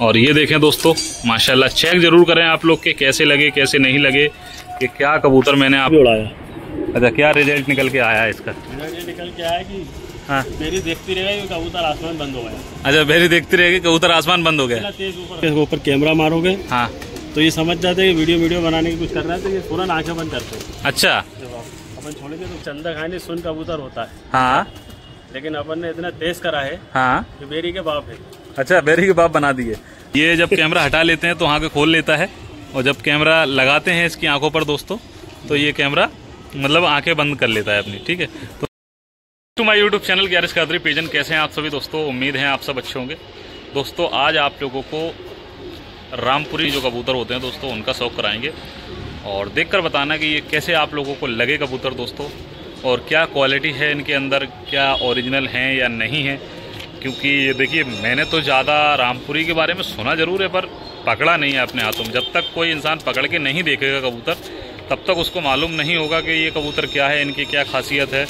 और ये देखें दोस्तों माशाल्लाह चेक ज़रूर करें आप लोग के कैसे लगे कैसे नहीं लगे कि क्या कबूतर मैंने आप उड़ाया। अच्छा क्या रिज़ल्ट निकल के आया इसका? ये निकल के आया कि हाँ। मेरी देखती रहेगा कि कबूतर आसमान बंद हो गया। अच्छा मेरी देखती रहेगी कबूतर आसमान बंद हो गया। ऊपर कैमरा मारोगे। हाँ। तो ये समझ जाते हैं वीडियो वीडियो बनाने की कुछ कर रहा है तो ये तुरंत आँखें बंद करते हैं। अच्छा। अपन छोड़ेंगे तो चंदा खाने सुन कबूतर होता है। हाँ। लेकिन अपन ने इतना तेज करा है हाँ। कि बेरी के बाप है। अच्छा बेरी के बाप बना दिए। ये जब कैमरा हटा लेते हैं तो आँखें खोल लेता है। और जब कैमरा लगाते हैं इसकी आँखों पर दोस्तों तो ये कैमरा मतलब आँखें बंद कर लेता है अपनी, ठीक है? तो टू माय यूट्यूब चैनल ग्यारह कादरी पेजन कैसे हैं आप सभी दोस्तों? उम्मीद है आप सब अच्छे होंगे। दोस्तों, आज आप लोगों को रामपुरी जो कबूतर होते हैं दोस्तों, उनका शौक कराएँगे। और देखकर बताना कि ये कैसे आप लोगों को लगे कबूतर दोस्तों, और क्या क्वालिटी है इनके अंदर, क्या ओरिजिनल हैं या नहीं है। क्योंकि ये देखिए, मैंने तो ज़्यादा रामपुरी के बारे में सुना ज़रूर है, पर पकड़ा नहीं है अपने हाथों में। जब तक कोई इंसान पकड़ के नहीं देखेगा कबूतर, तब तक उसको मालूम नहीं होगा कि ये कबूतर क्या है, इनकी क्या खासियत है।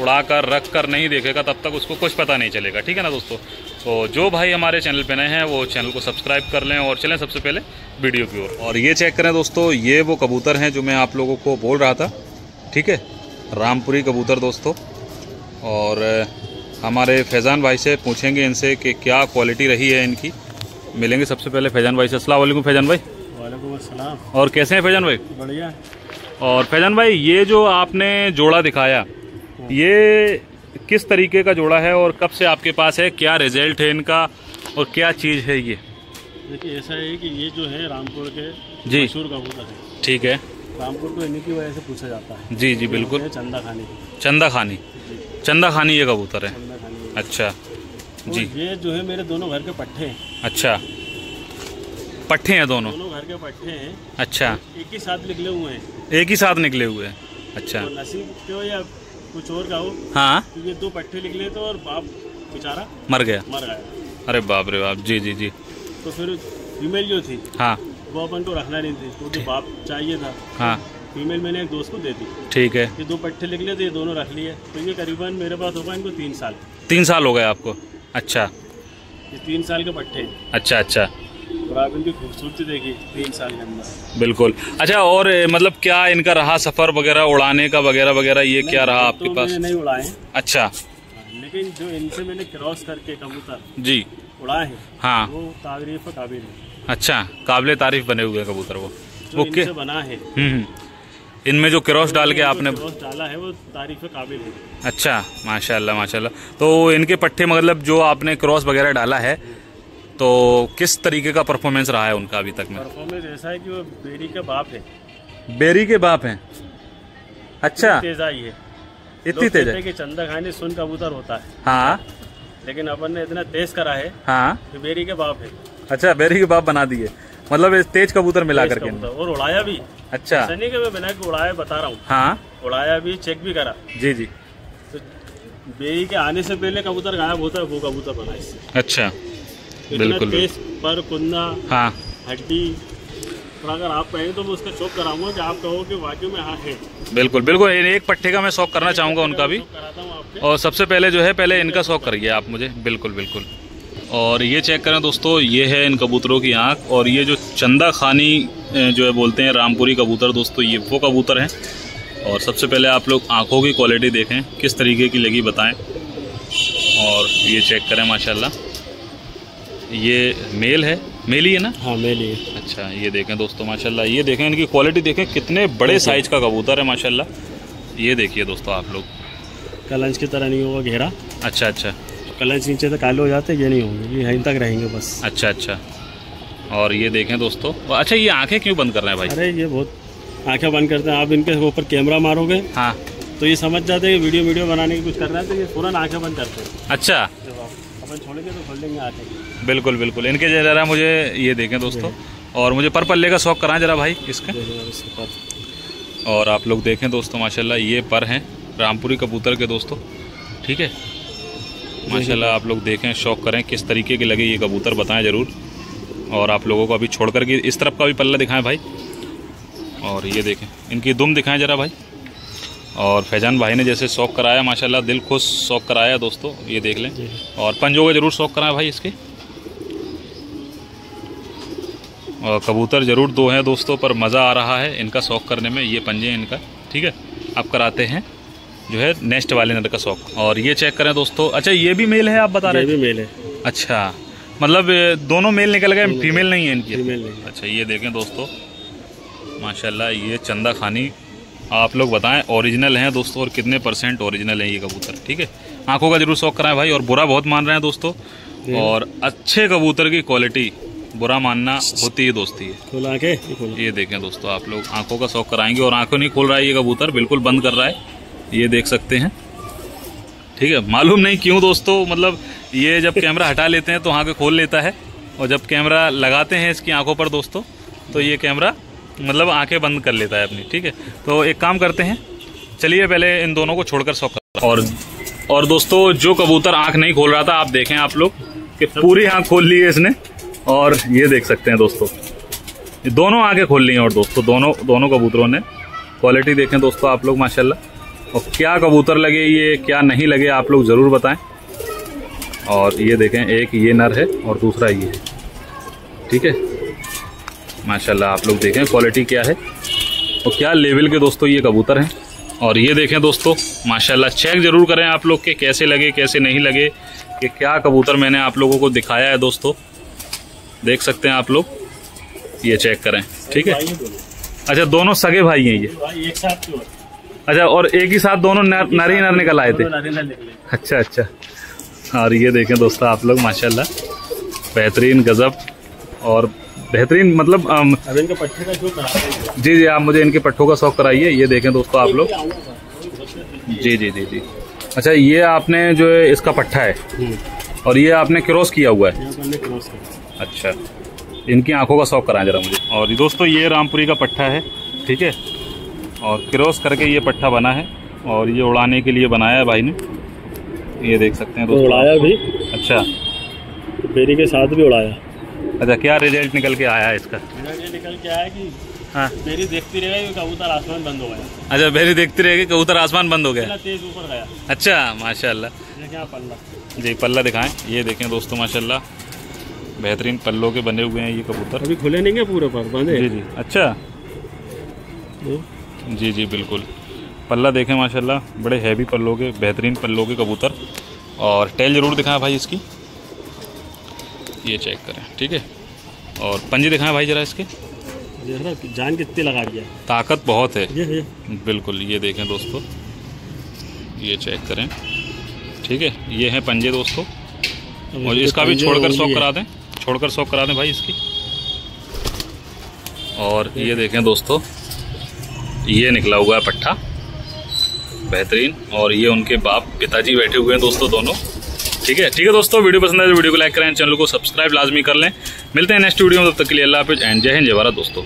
उड़ा कर रख कर नहीं देखेगा, तब तक उसको कुछ पता नहीं चलेगा। ठीक है ना दोस्तों? तो जो भाई हमारे चैनल पे नए हैं, वो चैनल को सब्सक्राइब कर लें और चलें सबसे पहले वीडियो की ओर। और ये चेक करें दोस्तों, ये वो कबूतर हैं जो मैं आप लोगों को बोल रहा था। ठीक है? रामपुरी कबूतर दोस्तों। और हमारे फैज़ान भाई से पूछेंगे इनसे कि क्या क्वालिटी रही है इनकी। मिलेंगे सबसे पहले फैज़ान भाई से। वालेकुम फैज़ान भाई। वालेकुम और कैसे हैं फैज़ान भाई? बढ़िया। और फैज़ान भाई ये जो आपने जोड़ा दिखाया ये किस तरीके का जोड़ा है और कब से आपके पास है? क्या रिज़ल्ट है इनका? और क्या चीज़ है ये? देखिए ऐसा है कि ये जो है रामपुर के जी। मशहूर कबूतर है। ठीक है। रामपुर को इन्हीं की वजह से पूछा जाता है। जी जी बिल्कुल। चंदा खानी। चंदा खानी। चंदा खानी ये कबूतर है। अच्छा जी। ये जो है मेरे दोनों घर के पट्टे हैं। अच्छा पट्टे हैं दोनों? दोनों घर के पट्टे हैं। अच्छा। एक ही साथ निकले हुए हैं। एक ही साथ निकले हुए हैं? अच्छा। तो नसीब के हो या कुछ और का हो हाँ। क्योंकि दो पट्टे निकले तो और बाप बेचारा मर गया। मर गया। अरे बाप रे बाप जी जी जी। तो फिर फीमेल जो थी हाँ। वो अपन को रखना नहीं थी क्योंकि तो बाप चाहिए था। हाँ। फीमेल मैंने एक दोस्त को दे दी। ठीक है। ये दो पट्टे निकले तो ये दोनों रख लिए। तो ये करीबन मेरे पास होगा इनको तीन साल। तीन साल हो गए आपको? अच्छा। ये तीन साल के पट्टे। अच्छा अच्छा। और इनकी खूबसूरती देखिए तीन साल के अंदर। बिल्कुल। अच्छा और मतलब क्या इनका रहा सफ़र वगैरह उड़ाने का वगैरह वगैरह ये क्या रहा आपके तो पास? नहीं उड़ाए। अच्छा। लेकिन जो इनसे मैंने क्रॉस करके कबूतर जी। उड़ाए हैं हाँ। वो तारीफ़ काबिल है। अच्छा काबिल तारीफ़ बने हुए कबूतर वो। ओके। बना है। हम्म हम्म। इनमें जो क्रॉस डाल के आपने क्रॉस डाला है वो तारीफ़ काबिल है। अच्छा माशाल्लाह माशाल्लाह। तो इनके पट्टे मतलब जो आपने क्रॉस वगैरह डाला है तो किस तरीके का परफॉर्मेंस रहा है उनका अभी तक में? परफॉर्मेंस ऐसा है कि वो बेरी का बाप है। बेरी के बाप हैं? अच्छा। तेज आई है। इतनी तेज है हैं कि चंदा खाने सुन कबूतर होता है। हाँ। लेकिन अपन ने इतना तेज करा है हाँ। कि बेरी के बाप है। अच्छा बेरी के बाप बना दिए। मतलब तेज कबूतर मिला करके और उड़ाया भी। अच्छा। ऐसा नहीं कि मैं बिना उड़ाया बता रहा हूँ। हाँ। उड़ाया भी चेक भी करा। जी जी। तो बेरी के आने से पहले कबूतर गायब होता है वो कबूतर बना इससे अच्छा बिल्कुल तेज पर कुंदा हाँ। हड्डी और अगर आप कहें तो मैं उसका शौक कराऊँगा कि आप कहो कि वाकई में हाँ है। बिल्कुल बिल्कुल। एक पट्टे का मैं शौक करना चाहूँगा उनका भी। और सबसे पहले जो है पहले इनका शौक करिए आप मुझे। बिल्कुल बिल्कुल। और ये चेक करें दोस्तों ये है इन कबूतरों की आँख। और ये जो चंदा खानी जो है बोलते हैं रामपुरी कबूतर दोस्तों ये वो कबूतर हैं। और सबसे पहले आप लोग आँखों की क्वालिटी देखें किस तरीके की लगी बताएँ। और ये चेक करें माशाल्लाह। ये मेल है? मेल ही है ना? हाँ मैं है अच्छा ये देखें दोस्तों माशाल्लाह। ये देखें इनकी क्वालिटी देखें कितने बड़े साइज़ का कबूतर है माशाल्लाह। ये देखिए दोस्तों आप लोग। कलंच की तरह नहीं होगा घेरा अच्छा अच्छा। कलंच नीचे से काले हो जाते ये नहीं होंगे ये यहीं तक रहेंगे बस। अच्छा अच्छा। और ये देखें दोस्तों। अच्छा ये आँखें क्यों बंद कर रहे हैं भाई? अरे ये बहुत आँखें बंद करते हैं। आप इनके ऊपर कैमरा मारोगे हाँ। तो ये समझ जाते हैं कि वीडियो वीडियो बनाने की कुछ कर रहा है तो ये तुरंत आँखें बंद करते हैं। अच्छा। अपन छोड़ेंगे तो खोल लेंगे आँखें। बिल्कुल बिल्कुल। इनके जरा मुझे ये देखें दोस्तों। और मुझे पर पल्ले का शौक कराएँ जरा भाई इसका। इसके और आप लोग देखें दोस्तों माशाल्लाह ये पर हैं रामपुरी कबूतर के दोस्तों। ठीक है? माशाल्लाह आप लोग देखें शौक करें किस तरीके के लगे ये कबूतर बताएँ ज़रूर। और आप लोगों को अभी छोड़ करके इस तरफ़ का भी पल्ला दिखाएँ भाई। और ये देखें इनकी दुम दिखाएँ ज़रा भाई। और फैजान भाई ने जैसे शौक कराया माशाल्लाह दिल खुश शौक कराया दोस्तों ये देख लें। और पंजों का ज़रूर शौक कराएँ भाई इसके। और कबूतर ज़रूर दो हैं दोस्तों पर मज़ा आ रहा है इनका शौक करने में ये पंजे हैं इनका। ठीक है आप कराते हैं जो है नेक्स्ट वाले नर का शौक। और ये चेक करें दोस्तों। अच्छा ये भी मेल है आप बता रहे ये हैं? भी मेल है। अच्छा मतलब दोनों मेल निकल गए फीमेल नहीं है इनकी? फीमेल नहीं अच्छा ये देखें दोस्तों। माशाल्लाह ये चंदा खानी आप लोग बताएँ ओरिजिनल हैं दोस्तों और कितने परसेंट ओरिजिनल हैं ये कबूतर ठीक है? आँखों का ज़रूर शौक कराएँ भाई और बुरा बहुत मान रहे हैं दोस्तों और अच्छे कबूतर की क्वालिटी बुरा मानना होती है दोस्ती है। खोला के ये ये देखें दोस्तों आप लोग आँखों का शौक कराएँगे और आँखों नहीं खोल रहा है ये कबूतर बिल्कुल बंद कर रहा है ये देख सकते हैं। ठीक है, मालूम नहीं क्यों दोस्तों मतलब ये जब कैमरा हटा लेते हैं तो आँखें खोल लेता है, और जब कैमरा लगाते हैं इसकी आँखों पर दोस्तों तो ये कैमरा मतलब आँखें बंद कर लेता है अपनी, ठीक है। तो एक काम करते हैं, चलिए पहले इन दोनों को छोड़कर कर और और दोस्तों, जो कबूतर आँख नहीं खोल रहा था, आप देखें आप लोग कि पूरी आँख खोल ली है इसने, और ये देख सकते हैं दोस्तों। दोनों आगे खोल ली हैं और दोस्तों, दोनों दोनों कबूतरों ने। क्वालिटी देखें दोस्तों आप लोग, माशाल्लाह। और क्या कबूतर लगे ये क्या नहीं लगे आप लोग ज़रूर बताएँ। और ये देखें एक ये नर है और दूसरा ये है। ठीक है? माशाल्लाह आप लोग देखें क्वालिटी क्या है। और क्या लेवल के दोस्तों ये कबूतर हैं। और ये देखें दोस्तों माशाल्लाह चेक ज़रूर करें आप लोग के कैसे लगे कैसे नहीं लगे कि क्या कबूतर मैंने आप लोगों को दिखाया है दोस्तों। देख सकते हैं आप लोग ये चेक करें। ठीक है। अच्छा दोनों सगे भाई हैं ये। भाई एक साथ अच्छा और एक ही साथ दोनों नर नर ही नर निकल आए थे? अच्छा अच्छा। और ये देखें दोस्तों आप लोग माशाल्लाह। बेहतरीन गजब और बेहतरीन मतलब अम, अब इनके पट्टे का जो जी जी आप मुझे इनके पट्टों का शौक कराइए। ये देखें दोस्तों आप लोग। जी जी जी जी। अच्छा ये आपने जो है इसका पट्टा है? हम्म। और ये आपने क्रॉस किया हुआ है? यहाँ पर हमने क्रॉस करा अच्छा। इनकी आँखों का शौक कराएँ जरा मुझे। और दोस्तों ये रामपुरी का पट्टा है ठीक है? और क्रॉस करके ये पट्टा बना है और ये उड़ाने के लिए बनाया है भाई ने। ये देख सकते हैं तो दोस्तों उड़ाया भी? अच्छा। बेरी के साथ भी उड़ाया। अच्छा क्या रिज़ल्ट निकल के आया है इसका ये निकल के आया कि हाँ। बेरी देखती रहेगा कि कबूतर आसमान बंद हो गया। अच्छा मेरी देखती रहेगी कबूतर आसमान बंद हो गया। तेज ऊपर गया। अच्छा माशाल्लाह। क्या पल्ला? जी पल्ला दिखाएँ। ये देखें दोस्तों माशाल्लाह। बेहतरीन पल्लों के बने हुए हैं ये कबूतर। अभी खुले नहीं है पूरे पर बंदे जी जी। अच्छा। जी जी बिल्कुल। पल्ला देखें माशाल्लाह बड़े हैवी पल्लों के बेहतरीन पल्लों के कबूतर। और टेल ज़रूर दिखाएँ भाई इसकी। ये चेक करें ठीक है? और पंजे दिखाएँ भाई ज़रा इसके। है, जान कितनी लगा दिया ताकत बहुत है। ये ये। बिल्कुल ये देखें दोस्तों। ये चेक करें ठीक है? ये हैं पंजे दोस्तों। और इसका भी छोड़कर शौक करा दें छोड़कर शौक करा दें भाई इसकी। और ये देखें दोस्तों। ये निकला हुआ है पट्टा। बेहतरीन। और ये उनके बाप पिताजी बैठे हुए हैं दोस्तों दोनों। ठीक है? ठीक है दोस्तों, वीडियो पसंद आए तो वीडियो को लाइक करें, चैनल को सब्सक्राइब लाजमी कर लें। मिलते हैं नेक्स्ट वीडियो में, तब तक के लिए अल्लाह हाफिज, एंड जय हिंद, जय भारत दोस्तों।